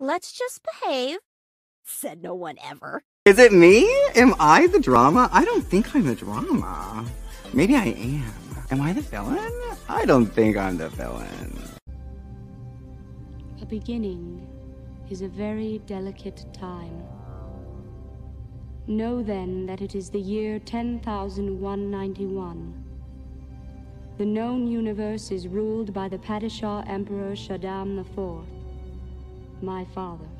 Let's just behave. Said no one ever. Is it me? Am I the drama? I don't think I'm the drama. Maybe I am. Am I the villain? I don't think I'm the villain. A beginning is a very delicate time. Know then that it is the year 10,191. The known universe is ruled by the Padishah Emperor Shaddam IV, my father.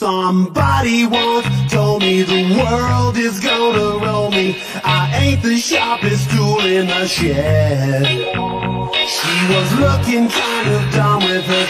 Somebody once told me the world is gonna roll me. I ain't the sharpest tool in the shed. She was looking kind of dumb with her